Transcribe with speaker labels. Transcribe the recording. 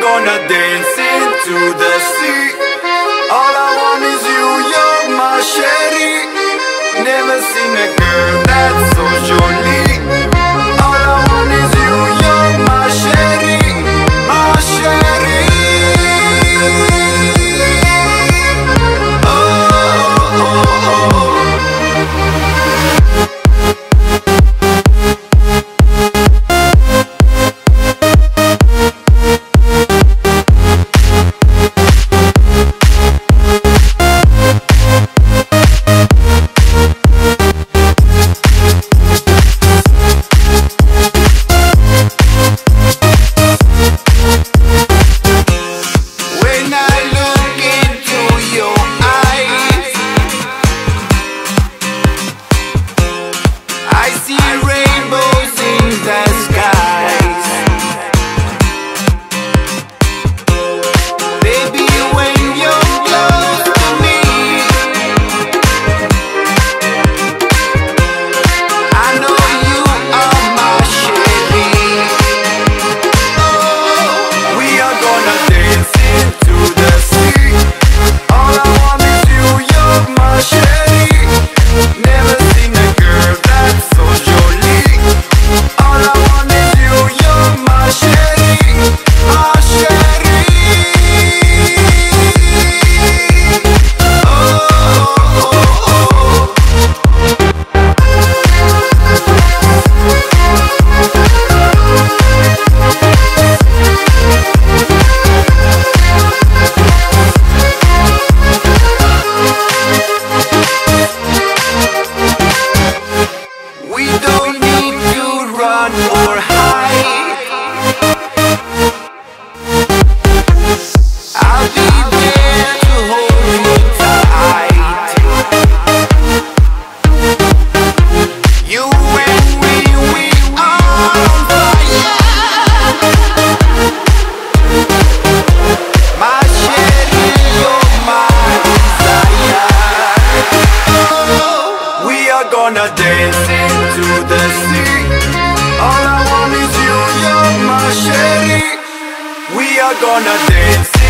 Speaker 1: gonna dance into the sea. see rain. wanna dance into the sea. All I want is you, you're my sherry We are gonna dance.